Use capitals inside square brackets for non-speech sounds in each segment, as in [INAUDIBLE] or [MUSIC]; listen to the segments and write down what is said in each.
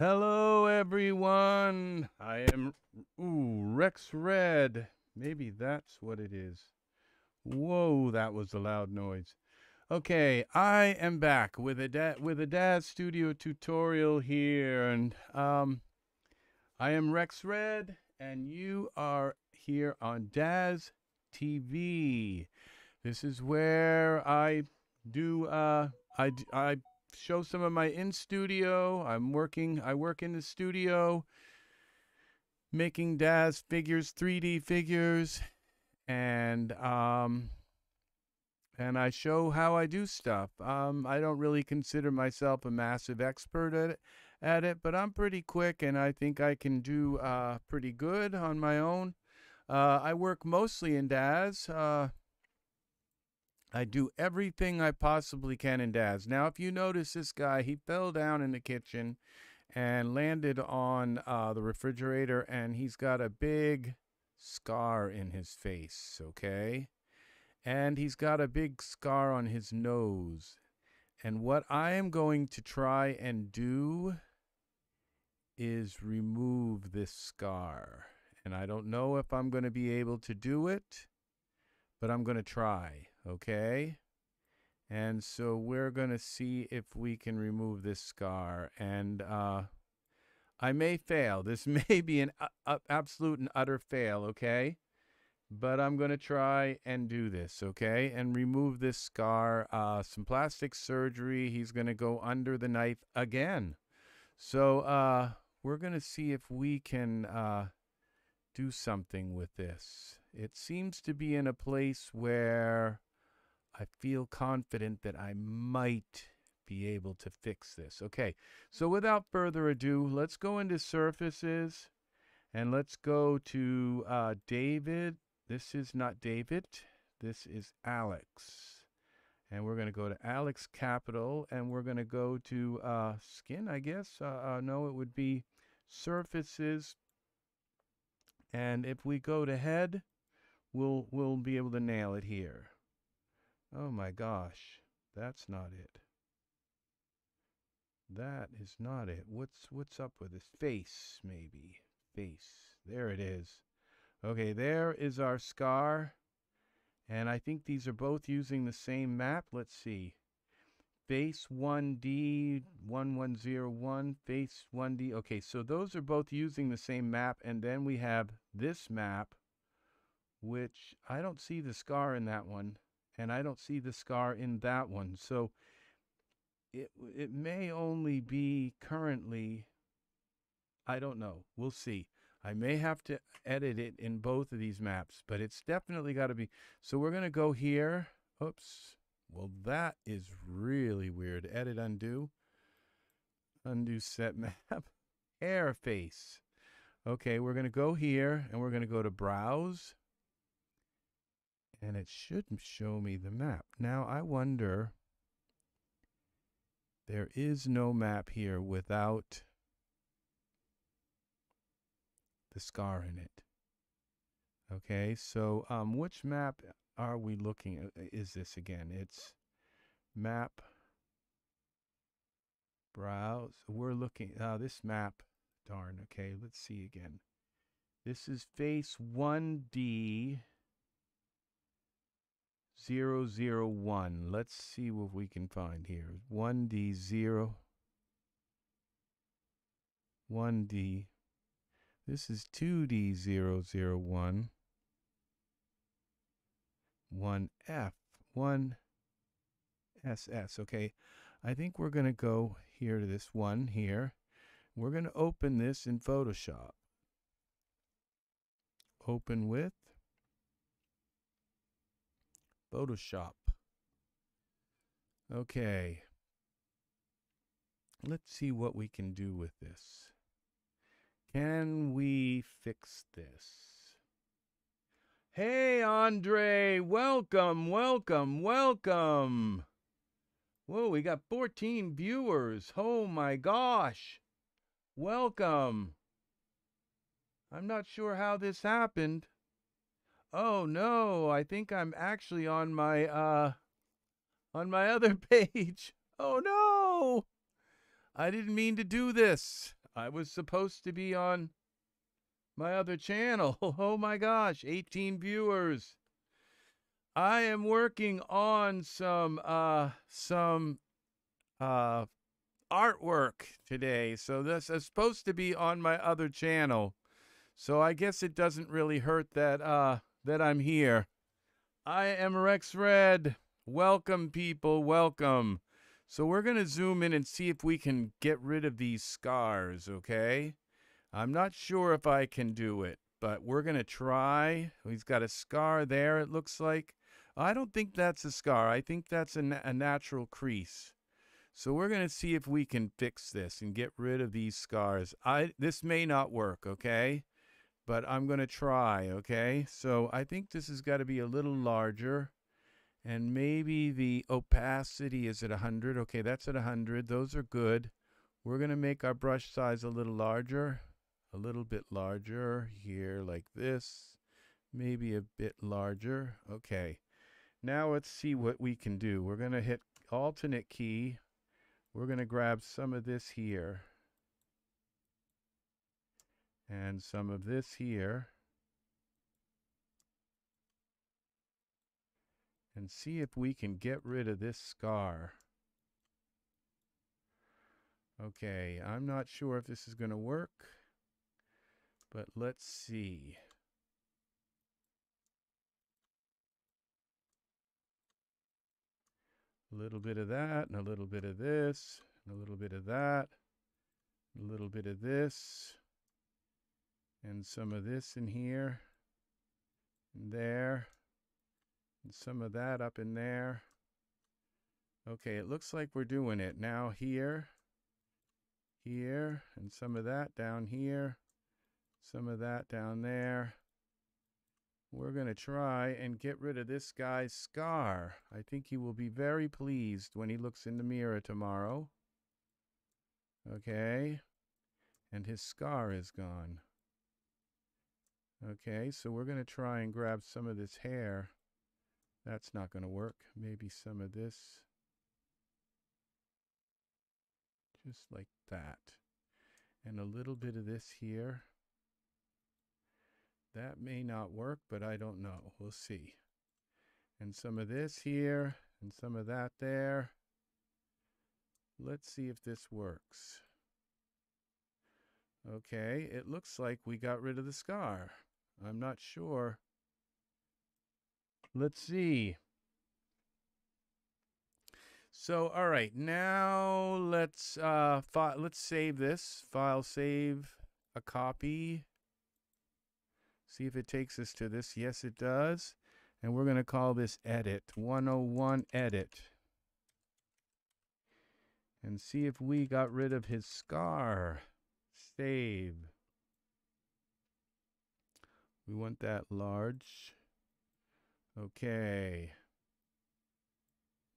Hello, everyone. I am, ooh, Rex Red. Maybe that's what it is. Whoa, that was a loud noise. Okay, I am back with a da- with a Daz Studio tutorial here, and um, I am Rex Red, and you are here on Daz TV. This is where I do uh, I I show some of my in studio. I'm working. I work in the studio, making Daz figures, 3D figures, and um, and I show how I do stuff. Um, I don't really consider myself a massive expert at it, at it, but I'm pretty quick, and I think I can do uh, pretty good on my own. Uh, I work mostly in Daz. Uh, I do everything I possibly can in Daz. Now, if you notice this guy, he fell down in the kitchen and landed on uh, the refrigerator, and he's got a big scar in his face, okay? And he's got a big scar on his nose. And what I am going to try and do is remove this scar. And I don't know if I'm going to be able to do it, but I'm going to try okay? And so we're going to see if we can remove this scar. And uh, I may fail. This [LAUGHS] may be an uh, absolute and utter fail, okay? But I'm going to try and do this, okay? And remove this scar. Uh, some plastic surgery. He's going to go under the knife again. So uh, we're going to see if we can uh, do something with this. It seems to be in a place where I feel confident that I might be able to fix this. Okay, so without further ado, let's go into surfaces and let's go to uh, David. This is not David. This is Alex. And we're going to go to Alex Capital and we're going to go to uh, skin, I guess. Uh, uh, no, it would be surfaces. And if we go to head, we'll, we'll be able to nail it here. Oh my gosh, that's not it. That is not it. What's what's up with this face maybe? Face. There it is. Okay, there is our scar. And I think these are both using the same map. Let's see. Face 1D 1101, face 1D. Okay, so those are both using the same map. And then we have this map, which I don't see the scar in that one and I don't see the scar in that one. So it it may only be currently I don't know. We'll see. I may have to edit it in both of these maps, but it's definitely got to be. So we're going to go here. Oops. Well, that is really weird. Edit undo. Undo set [LAUGHS] map. Air face. Okay, we're going to go here and we're going to go to browse and it should show me the map. Now I wonder, there is no map here without the scar in it. Okay, so um, which map are we looking at? Is this again? It's map, browse. We're looking, uh, this map, darn, okay, let's see again. This is face 1D zero zero one. Let's see what we can find here. One D zero. One D. This is two D zero zero one. One F. One SS. Okay. I think we're going to go here to this one here. We're going to open this in Photoshop. Open with Photoshop. Okay. Let's see what we can do with this. Can we fix this? Hey, Andre, welcome, welcome, welcome. Whoa, we got 14 viewers. Oh my gosh. Welcome. I'm not sure how this happened. Oh no, I think I'm actually on my uh on my other [LAUGHS] page. Oh no. I didn't mean to do this. I was supposed to be on my other channel. [LAUGHS] Oh my gosh, 18 viewers. I am working on some uh some uh artwork today. So this is supposed to be on my other channel. So I guess it doesn't really hurt that uh that I'm here. I am Rex Red. Welcome people, welcome. So we're going to zoom in and see if we can get rid of these scars, okay? I'm not sure if I can do it, but we're going to try. He's got a scar there, it looks like. I don't think that's a scar. I think that's a, a natural crease. So we're going to see if we can fix this and get rid of these scars. I This may not work, okay? But I'm going to try, okay? So I think this has got to be a little larger and maybe the opacity is at 100. Okay, that's at 100. Those are good. We're going to make our brush size a little larger, a little bit larger here like this, maybe a bit larger. Okay, now let's see what we can do. We're going to hit alternate key. We're going to grab some of this here and some of this here. and see if we can get rid of this scar. Okay, I'm not sure if this is going to work, but let's see. A little bit of that, and a little bit of this, and a little bit of that, a little bit of this, and some of this in here, and there. And some of that up in there. Okay, it looks like we're doing it. Now here, here, and some of that down here, some of that down there. We're going to try and get rid of this guy's scar. I think he will be very pleased when he looks in the mirror tomorrow. Okay, and his scar is gone. Okay, so we're going to try and grab some of this hair that's not going to work. Maybe some of this. Just like that. And a little bit of this here. That may not work, but I don't know. We'll see. And some of this here, and some of that there. Let's see if this works. Okay, it looks like we got rid of the scar. I'm not sure Let's see. So, all right, now let's uh, let's save this file. Save a copy. See if it takes us to this. Yes, it does. And we're going to call this edit 101 edit. And see if we got rid of his scar. Save. We want that large. Okay.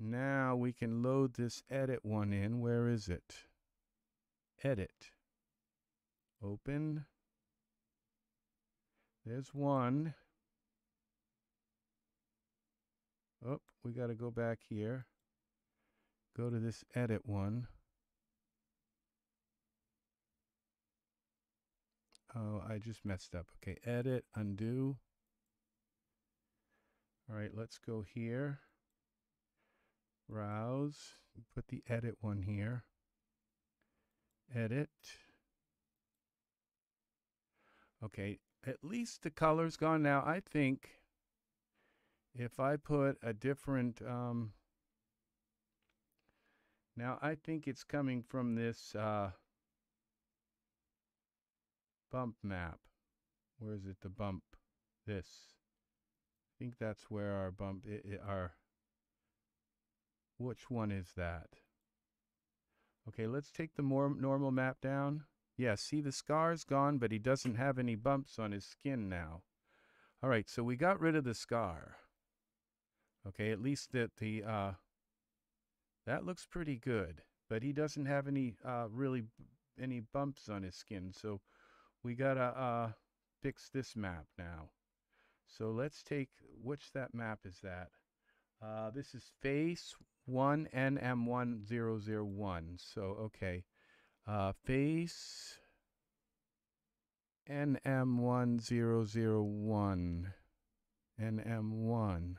Now we can load this edit one in. Where is it? Edit. Open. There's one. Oh, we got to go back here. Go to this edit one. Oh, I just messed up. Okay, edit, undo. All right, let's go here. Browse. Put the edit one here. Edit. Okay, at least the color's gone now. I think if I put a different, um, now I think it's coming from this uh, bump map. Where is it, the bump? This I think that's where our bump, it, it, our, which one is that? Okay, let's take the more normal map down. Yeah, see the scar's gone, but he doesn't have any bumps on his skin now. All right, so we got rid of the scar. Okay, at least that the, uh, that looks pretty good, but he doesn't have any, uh, really any bumps on his skin. So we gotta, uh, fix this map now. So let's take, which that map is that? Uh, this is face 1 NM1001. So, okay. Uh, face NM1001. NM1.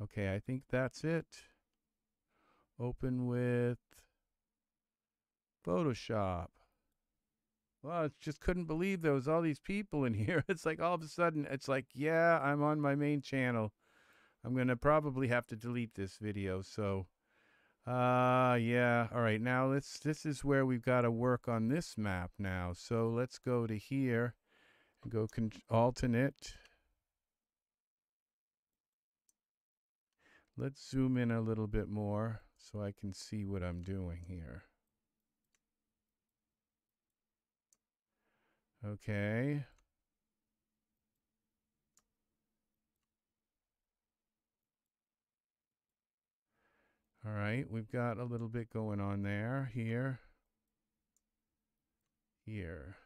Okay, I think that's it. Open with Photoshop. Well, I just couldn't believe there was all these people in [LAUGHS] here. It's like all of a sudden, it's like, yeah, I'm on my main channel. I'm going to probably have to delete this video. So, uh, yeah. All right. Now let's, this is where we've got to work on this map now. So let's go to here and go alternate. Let's zoom in a little bit more so I can see what I'm doing here. Okay. All right, we've got a little bit going on there, here, here.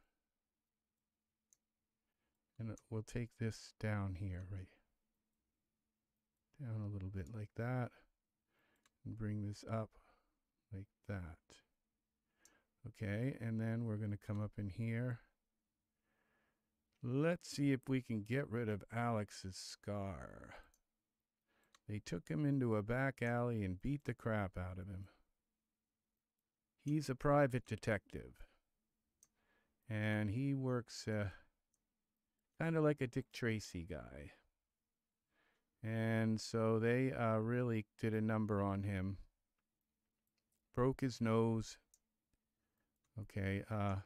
And we'll take this down here, right? Down a little bit like that. And bring this up like that. Okay, and then we're going to come up in here. Let's see if we can get rid of Alex's scar. They took him into a back alley and beat the crap out of him. He's a private detective. And he works uh, kind of like a Dick Tracy guy. And so they uh, really did a number on him. Broke his nose. Okay, uh,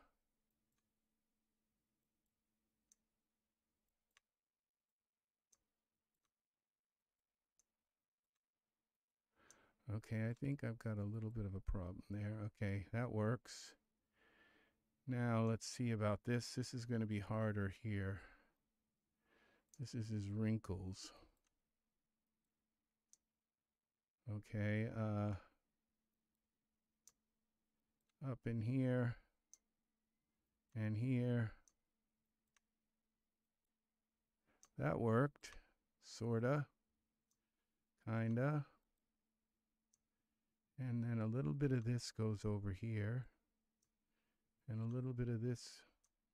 Okay, I think I've got a little bit of a problem there. Okay, that works. Now let's see about this. This is going to be harder here. This is his wrinkles. Okay, uh, up in here and here. That worked, sorta, kinda. And then a little bit of this goes over here. And a little bit of this,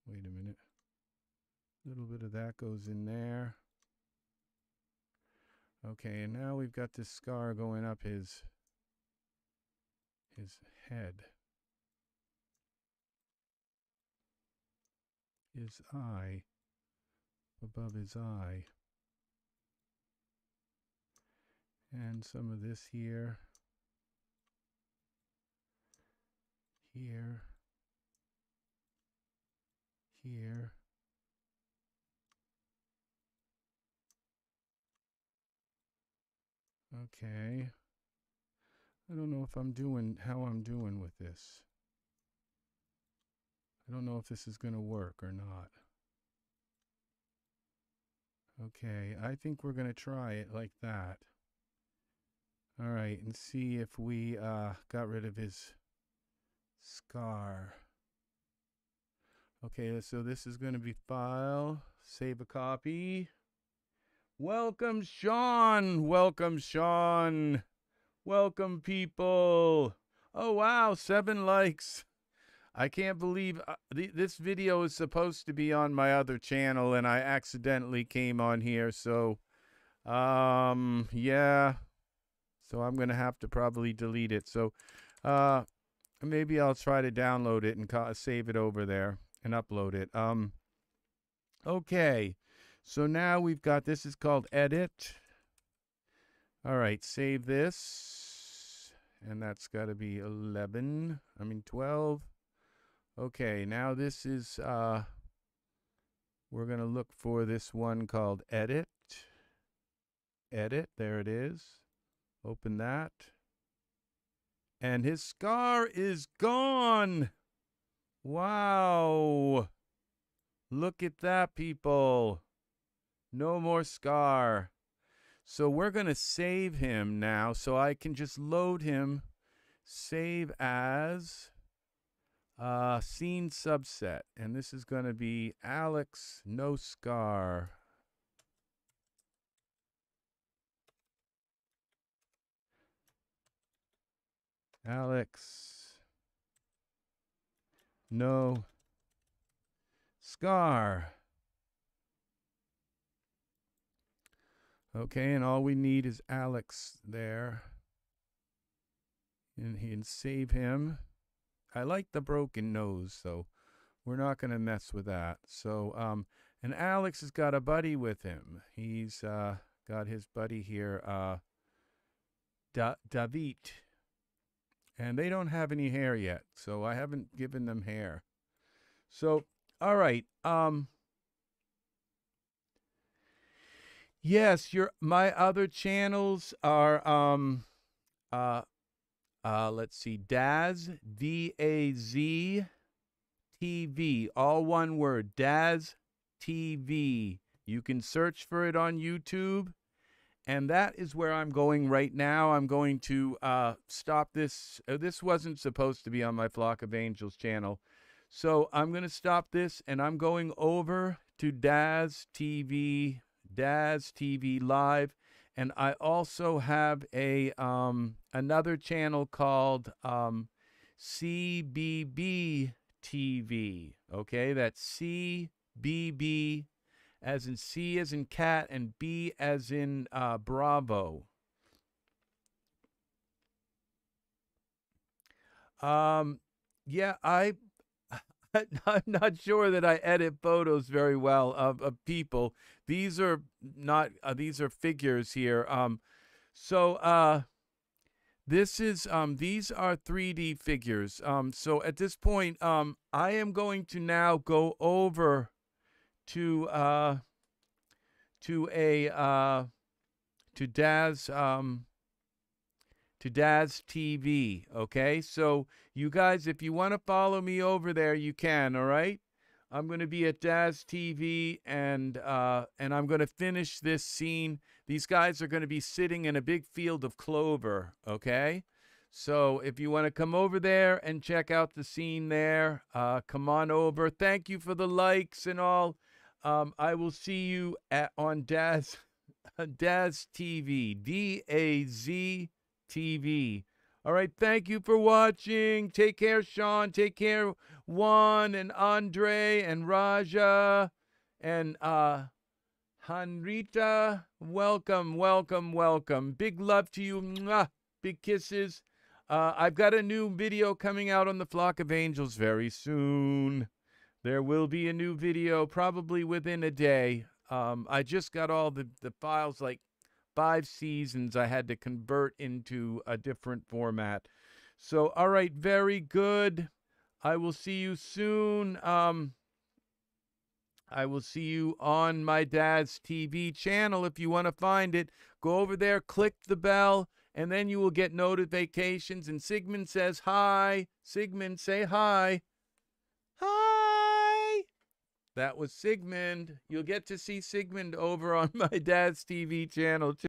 wait a minute. A little bit of that goes in there. Okay, and now we've got this scar going up his his head. His eye. Above his eye. And some of this here. Here, here, okay. I don't know if I'm doing how I'm doing with this. I don't know if this is going to work or not. Okay, I think we're going to try it like that. All right, and see if we uh, got rid of his Scar. Okay, so this is going to be file, save a copy. Welcome, Sean. Welcome, Sean. Welcome, people. Oh, wow, seven likes. I can't believe uh, th this video is supposed to be on my other channel and I accidentally came on here. So, um, yeah. So I'm going to have to probably delete it. So, uh, maybe I'll try to download it and save it over there and upload it. Um, okay, so now we've got this is called edit. All right, save this, and that's got to be 11. I mean 12. Okay, now this is uh, we're gonna look for this one called edit. Edit, there it is. Open that and his scar is gone. Wow. Look at that, people. No more scar. So we're going to save him now so I can just load him. Save as uh, scene subset. And this is going to be Alex No Scar. Alex. No. Scar. Okay, and all we need is Alex there. And he can save him. I like the broken nose, so we're not going to mess with that. So, um, and Alex has got a buddy with him. He's uh, got his buddy here, uh, da- David. And they don't have any hair yet, so I haven't given them hair. So, all right. Um, yes, your my other channels are um, uh, uh, let's see, Daz D A Z TV, all one word, Daz TV. You can search for it on YouTube. And that is where I'm going right now. I'm going to uh, stop this. Uh, this wasn't supposed to be on my Flock of Angels channel. So I'm going to stop this and I'm going over to Daz TV, Daz TV Live. And I also have a um, another channel called um, CBB TV. Okay, that's CBB as in C as in cat and B as in uh, Bravo. Um, yeah, I, [LAUGHS] I'm not sure that I edit photos very well of, of people. These are not, uh, these are figures here. Um, so, uh, this is um these are 3D figures. Um so at this point um I am going to now go over to uh to a uh to Daz um to Daz TV, okay? So you guys if you want to follow me over there you can, all right? I'm going to be at Daz TV and uh and I'm going to finish this scene. These guys are going to be sitting in a big field of clover, okay? So if you want to come over there and check out the scene there, uh, come on over. Thank you for the likes and all. Um, I will see you at on Daz [LAUGHS] Daz TV, D A Z TV. All right, thank you for watching. Take care, Sean. Take care, Juan and Andre and Raja and uh Hanrita. Welcome, welcome, welcome. Big love to you. Mwah. Big kisses. Uh, I've got a new video coming out on the Flock of Angels very soon. There will be a new video probably within a day. Um, I just got all the, the files, like five seasons, I had to convert into a different format. So, all right, very good. I will see you soon. Um, I will see you on my Daz TV channel. If you want to find it, go over there, click the bell, and then you will get notifications. And Sigmund says hi. Sigmund, say hi. That was Sigmund. You'll get to see Sigmund over on [LAUGHS] my Daz TV channel too.